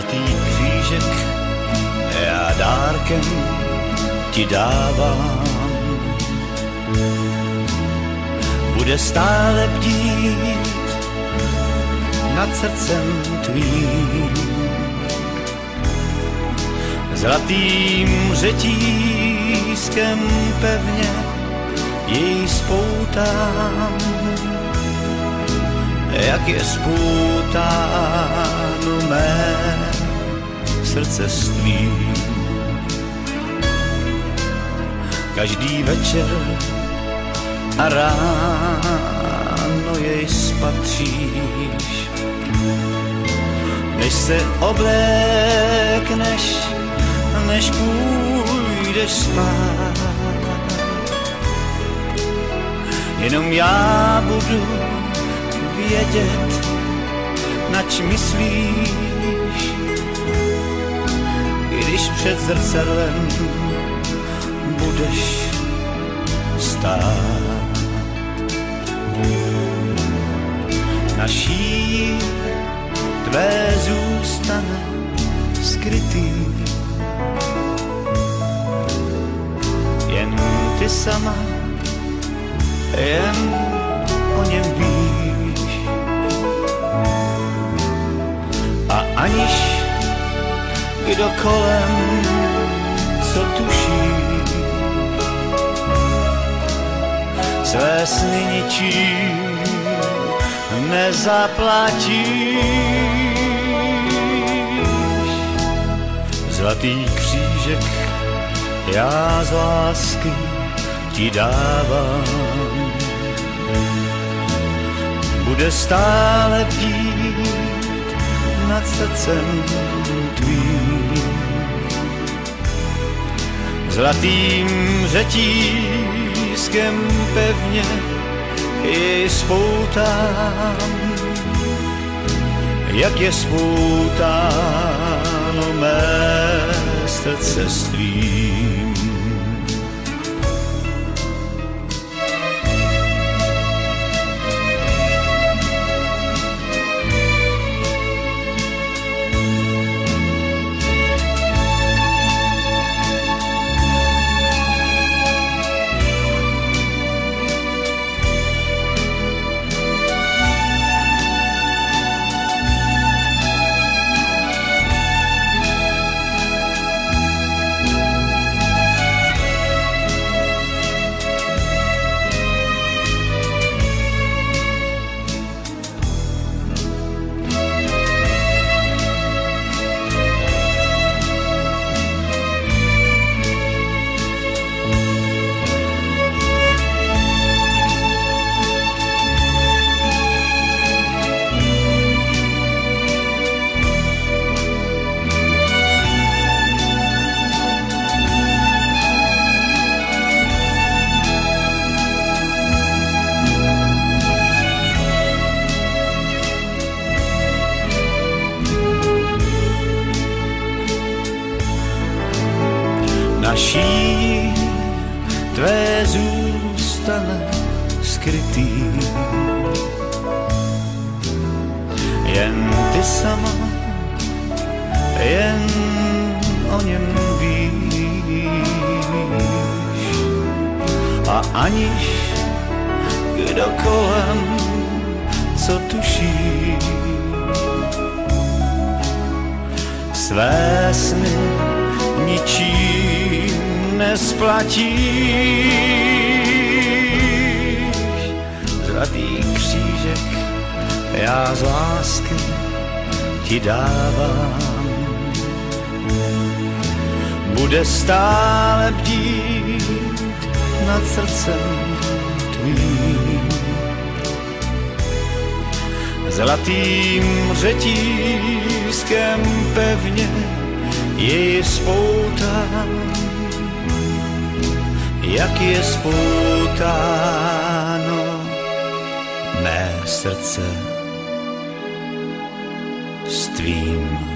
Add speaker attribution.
Speaker 1: křížek já dárkem ti dávám. Bude stále bdít nad srdcem tvým. Zlatým řetízkem pevně jej spoutám, jak je spoutáno mé srdce s tvým. Každý večer a ráno jej spatříš, než se oblékneš, než půjdeš spát. Jenom já budu vědět, nač myslíš, když před zrcadlem budeš stát. Naší tvé zůstane skrytý. Jen ty sama, jen aniž kdo kolem, co tuší, své sny ničím nezaplatíš. Zlatý křížek já z lásky ti dávám. Bude stále pít nad srdcem tvým. Zlatým řetízkem pevně i spoutám, jak je spoutáno mé srdce s tvým. Naší tvé zůstane skrytý. Jen ty sama, jen o něm víš. A aniž kdo kolem, co tuší, své sny ničím nesplatíš. Zlatý křížek já z lásky ti dávám. Bude stále bdít nad srdcem tvým. Zlatým řetízkem pevně jej spoutám, jak je spoutáno mé srdce s tvým.